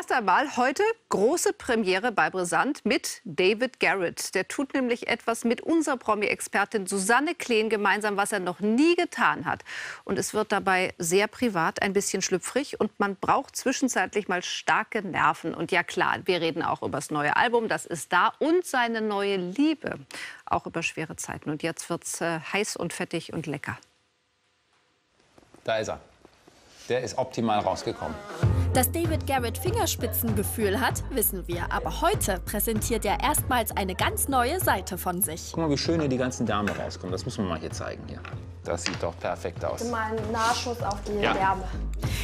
Erst einmal heute große Premiere bei Brisant mit David Garrett. Der tut nämlich etwas mit unserer Promi-Expertin Susanne Kleen gemeinsam, was er noch nie getan hat. Und es wird dabei sehr privat, ein bisschen schlüpfrig und man braucht zwischenzeitlich mal starke Nerven. Und ja klar, wir reden auch über das neue Album, das ist da und seine neue Liebe, auch über schwere Zeiten. Und jetzt wird's äh, heiß und fettig und lecker. Da ist er. Der ist optimal rausgekommen. Dass David Garrett Fingerspitzengefühl hat, wissen wir. Aber heute präsentiert er erstmals eine ganz neue Seite von sich. Guck mal, wie schön hier die ganzen Damen rauskommen. Das muss man mal hier zeigen. Hier. Das sieht doch perfekt aus. Mal einen Nahschuss auf die Ja. Wärme.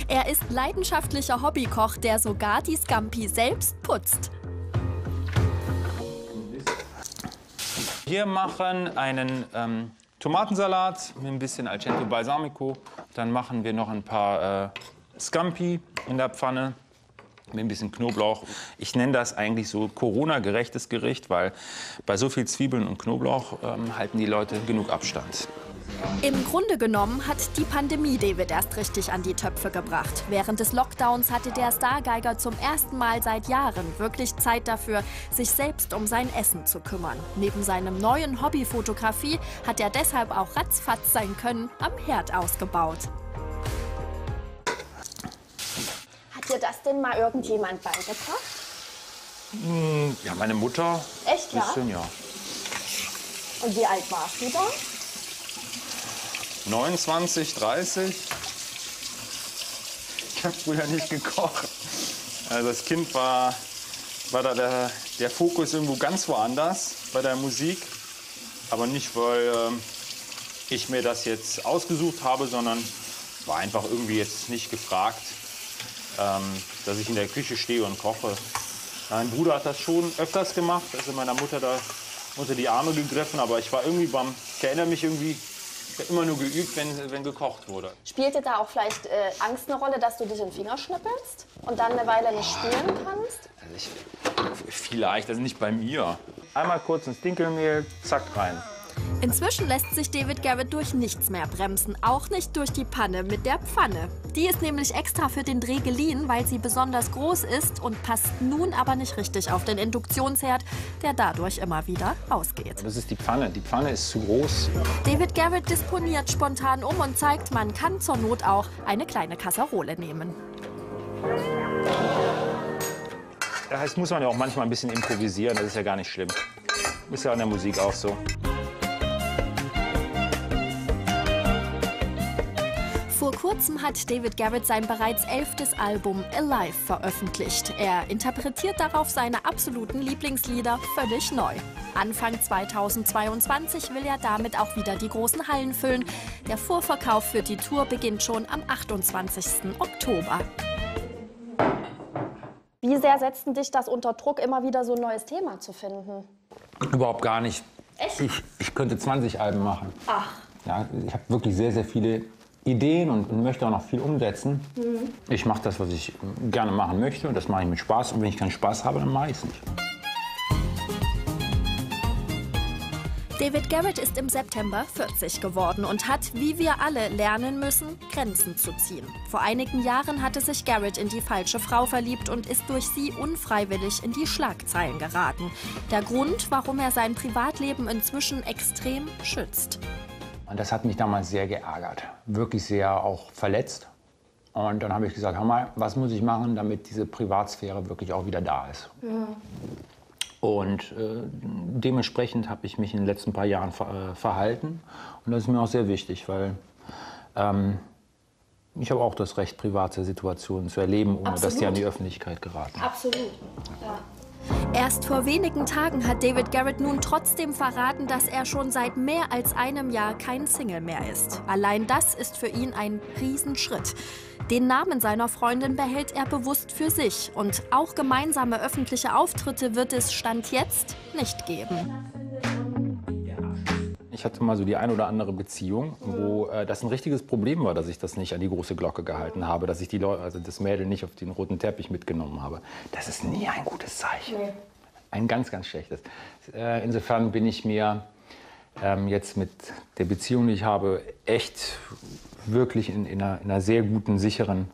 Er ist leidenschaftlicher Hobbykoch, der sogar die Scampi selbst putzt. Wir machen einen ähm, Tomatensalat mit ein bisschen Argento Balsamico. Dann machen wir noch ein paar äh, Scampi in der Pfanne mit ein bisschen Knoblauch. Ich nenne das eigentlich so Corona-gerechtes Gericht, weil bei so viel Zwiebeln und Knoblauch ähm, halten die Leute genug Abstand. Im Grunde genommen hat die Pandemie David erst richtig an die Töpfe gebracht. Während des Lockdowns hatte der Stargeiger zum ersten Mal seit Jahren wirklich Zeit dafür, sich selbst um sein Essen zu kümmern. Neben seinem neuen Hobby Fotografie hat er deshalb auch ratzfatz sein Können am Herd ausgebaut. Hat dir das denn mal irgendjemand beigebracht? Ja, meine Mutter. Echt, ja? Bisschen, ja. Und wie alt warst du da? 29, 30. Ich habe früher nicht gekocht. Also als Kind war, war da der, der Fokus irgendwo ganz woanders bei der Musik. Aber nicht, weil ähm, ich mir das jetzt ausgesucht habe, sondern war einfach irgendwie jetzt nicht gefragt, ähm, dass ich in der Küche stehe und koche. Mein Bruder hat das schon öfters gemacht, also meiner Mutter da unter die Arme gegriffen, aber ich war irgendwie beim, ich erinnere mich irgendwie, ich habe immer nur geübt, wenn, wenn gekocht wurde. Spielte da auch vielleicht äh, Angst eine Rolle, dass du dich in den Finger schnippelst und dann eine Weile nicht spielen kannst? Also ich, vielleicht, also nicht bei mir. Einmal kurz ins Dinkelmehl, zack rein. Inzwischen lässt sich David Garrett durch nichts mehr bremsen, auch nicht durch die Panne mit der Pfanne. Die ist nämlich extra für den Dreh geliehen, weil sie besonders groß ist und passt nun aber nicht richtig auf den Induktionsherd, der dadurch immer wieder ausgeht. Das ist die Pfanne. Die Pfanne ist zu groß. David Garrett disponiert spontan um und zeigt, man kann zur Not auch eine kleine Kasserole nehmen. Das heißt, muss man ja auch manchmal ein bisschen improvisieren. Das ist ja gar nicht schlimm. Ist ja in der Musik auch so. Vor kurzem hat David Garrett sein bereits elftes Album Alive veröffentlicht. Er interpretiert darauf seine absoluten Lieblingslieder völlig neu. Anfang 2022 will er damit auch wieder die großen Hallen füllen. Der Vorverkauf für die Tour beginnt schon am 28. Oktober. Wie sehr setzten dich das unter Druck, immer wieder so ein neues Thema zu finden? Überhaupt gar nicht. Echt? Ich, ich könnte 20 Alben machen. Ach. Ja, ich habe wirklich sehr, sehr viele Ideen und, möchte auch noch viel umsetzen. Mhm. Ich mache das, was ich gerne machen möchte und das mache ich mit Spaß. Und wenn ich keinen Spaß habe, dann mache ich es nicht. David Garrett ist im September 40 geworden und hat, wie wir alle, lernen müssen, Grenzen zu ziehen. Vor einigen Jahren hatte sich Garrett in die falsche Frau verliebt und ist durch sie unfreiwillig in die Schlagzeilen geraten. Der Grund, warum er sein Privatleben inzwischen extrem schützt. Und das hat mich damals sehr geärgert, wirklich sehr auch verletzt. Und dann habe ich gesagt, hör mal, was muss ich machen, damit diese Privatsphäre wirklich auch wieder da ist. Und äh, dementsprechend habe ich mich in den letzten paar Jahren ver äh, verhalten. Und das ist mir auch sehr wichtig, weil ähm, ich habe auch das Recht, private Situationen zu erleben, ohne dass die an die Öffentlichkeit geraten. Absolut. Ja. Erst vor wenigen Tagen hat David Garrett nun trotzdem verraten, dass er schon seit mehr als einem Jahr kein Single mehr ist. Allein das ist für ihn ein Riesenschritt. Den Namen seiner Freundin behält er bewusst für sich und auch gemeinsame öffentliche Auftritte wird es Stand jetzt nicht geben. Ich hatte mal so die ein oder andere Beziehung, wo äh, das ein richtiges Problem war, dass ich das nicht an die große Glocke gehalten habe, dass ich die Leute, also das Mädel nicht auf den roten Teppich mitgenommen habe. Das ist nie ein gutes Zeichen. Ein ganz, ganz schlechtes. Äh, insofern bin ich mir ähm, jetzt mit der Beziehung, die ich habe, echt wirklich in, in, einer, in einer sehr guten, sicheren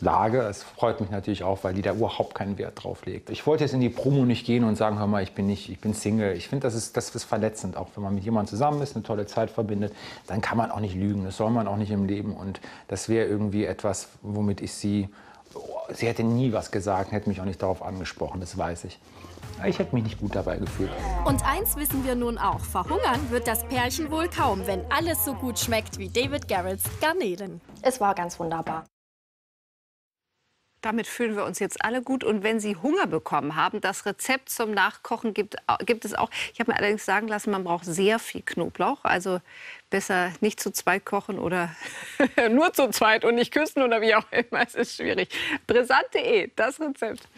Lage. Es freut mich natürlich auch, weil die da überhaupt keinen Wert drauf legt. Ich wollte jetzt in die Promo nicht gehen und sagen, hör mal, ich bin nicht, ich bin Single. Ich finde, das ist, das ist verletzend, auch wenn man mit jemandem zusammen ist, eine tolle Zeit verbindet, dann kann man auch nicht lügen. Das soll man auch nicht im Leben. Und das wäre irgendwie etwas, womit ich sie, sie hätte nie was gesagt, hätte mich auch nicht darauf angesprochen, das weiß ich. Ich hätte mich nicht gut dabei gefühlt. Und eins wissen wir nun auch, verhungern wird das Pärchen wohl kaum, wenn alles so gut schmeckt wie David Garretts Garnelen. Es war ganz wunderbar. Damit fühlen wir uns jetzt alle gut. Und wenn Sie Hunger bekommen haben, das Rezept zum Nachkochen gibt, gibt es auch. Ich habe mir allerdings sagen lassen, man braucht sehr viel Knoblauch. Also besser nicht zu zweit kochen oder nur zu zweit und nicht küssen oder wie auch immer. Es ist schwierig. Brisant.de, das Rezept.